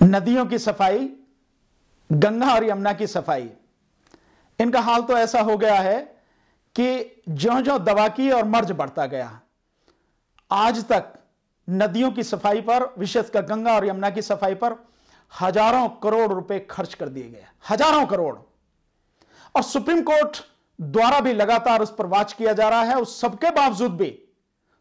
नदियों की सफ़ाई, गंगा और यमुना की सफ़ाई। इनका हाल तो ऐसा हो गया है कि ज्यो ज्यो दवा की और मर्ज बढ़ता गया। आज तक नदियों की सफ़ाई पर विशेषकर गंगा और यमुना की सफ़ाई पर, हज़ारों करोड़ रुपए खर्च कर दिए गए। हज़ारों करोड़। और सुप्रीम कोर्ट द्वारा भी लगातार उस पर वाच किया जा रहा है, उस सबके बावजूद भी,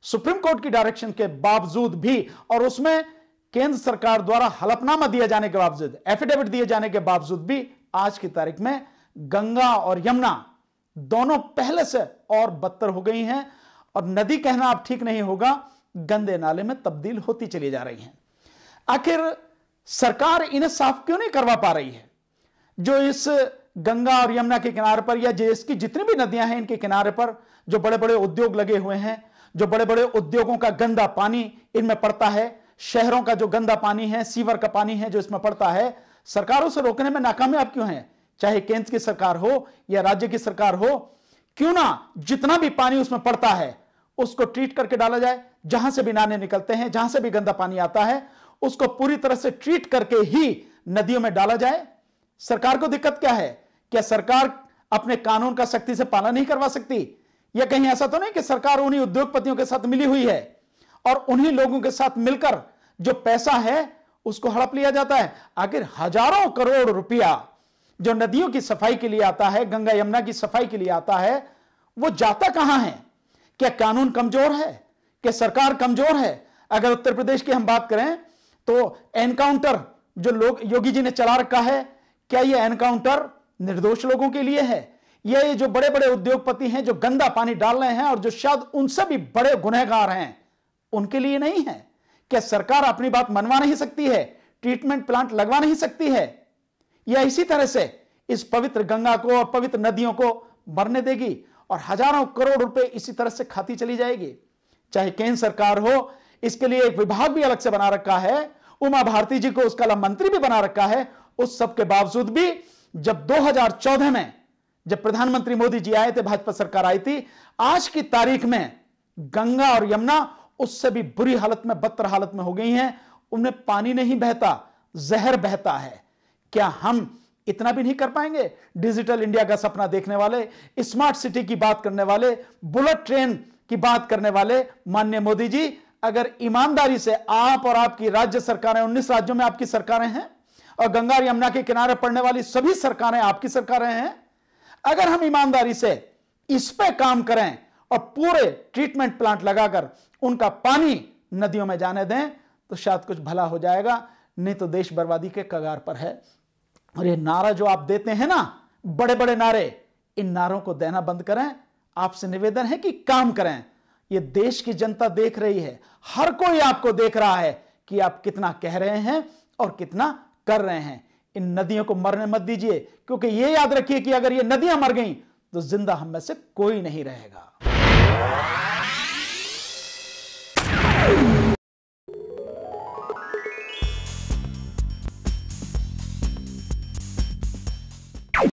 सुप्रीम कोर्ट की डायरेक्शन के बावजूद भी, और उसमें केंद्र सरकार द्वारा हलफनामा दिए जाने के बावजूद एफिडेविट दिए जाने के बावजूद भी आज की तारीख में गंगा और यमुना दोनों पहले से और बदतर हो गई हैं और नदी कहना अब ठीक नहीं होगा, गंदे नाले में तब्दील होती चली जा रही हैं। आखिर सरकार इन्हें साफ़ क्यों नहीं करवा पा रही है? जो इस गंगा और यमुना के किनारे पर या देश की जितनी भी नदियाँ हैं इनके किनारे पर जो बड़े बड़े उद्योग लगे हुए हैं, जो बड़े बड़े उद्योगों का गंदा पानी इनमें पड़ता है शहरों का जो गंदा पानी है, सीवर का पानी है जो इसमें पड़ता है, सरकारों से रोकने में नाकामयाब क्यों है? चाहे केंद्र की सरकार हो या राज्य की सरकार हो, क्यों ना जितना भी पानी उसमें पड़ता है, उसको ट्रीट करके डाला जाए, जहाँ से भी नाने निकलते हैं, जहाँ से भी गंदा पानी आता है, उसको पूरी तरह से ट्रीट करके ही नदियों में डाला जाए। सरकार को दिक्कत क्या है? क्या सरकार अपने कानून का सख्ती से पालन नहीं करवा सकती? या कहीं ऐसा तो नहीं कि सरकार उन्हीं उद्योगपतियों के साथ मिली हुई है? और उन्हीं लोगों के साथ मिलकर जो पैसा है, उसको हड़प लिया जाता है। आखिर हज़ारों करोड़ रुपया जो नदियों की सफ़ाई के लिए आता है, गंगा यमुना की सफ़ाई के लिए आता है, वो जाता कहाँ है? क्या कानून कमज़ोर है? क्या सरकार कमज़ोर है? अगर उत्तर प्रदेश की हम बात करें तो एनकाउंटर जो लोग योगी जी ने चला रखा है, क्या यह एनकाउंटर निर्दोष लोगों के लिए है? या ये जो बड़े बड़े उद्योगपति हैं, जो गंदा पानी डाल रहे हैं और जो शायद उनसे भी बड़े गुनहगार हैं उनके लिए नहीं है। क्या सरकार अपनी बात मनवा नहीं सकती है? ट्रीटमेंट प्लांट लगवा नहीं सकती है? या इसी तरह से इस पवित्र गंगा को और पवित्र नदियों को मरने देगी और हज़ारों करोड़ रुपए इसी तरह से खाती चली जाएगी? चाहे केंद्र सरकार हो, इसके लिए एक विभाग भी अलग से बना रखा है। उमा भारती जी को उसका मंत्री भी बना रखा है। उस सब के बावजूद भी जब 2014 में जब प्रधानमंत्री मोदी जी आए थे, भाजपा सरकार आई थी, आज की तारीख में गंगा और यमुना उससे भी बुरी हालत में, बदतर हालत में हो गई हैं। उनमें पानी नहीं बहता, जहर बहता है। क्या हम इतना भी नहीं कर पाएँगे? डिजिटल इंडिया का सपना देखने वाले, स्मार्ट सिटी की बात करने वाले, बुलेट ट्रेन की बात करने वाले माननीय मोदी जी, अगर ईमानदारी से आप और आपकी राज्य सरकारें, उन्नीस राज्यों में आपकी सरकारें हैं, और गंगा यमुना के किनारे पड़ने वाली सभी सरकारें आपकी सरकारें हैं, अगर हम ईमानदारी से इस पे काम करें और पूरे ट्रीटमेंट प्लांट लगाकर उनका पानी नदियों में जाने दें तो शायद कुछ भला हो जाएगा, नहीं तो देश बर्बादी के कगार पर है। और ये नारा जो आप देते हैं ना बड़े बड़े नारे, इन नारों को देना बंद करें। आपसे निवेदन है कि काम करें। ये देश की जनता देख रही है। हर कोई आपको देख रहा है कि आप कितना कह रहे हैं और कितना कर रहे हैं। इन नदियों को मरने मत दीजिए, क्योंकि ये याद रखिए कि अगर ये नदियाँ मर गई तो ज़िंदा हम में से कोई नहीं रहेगा।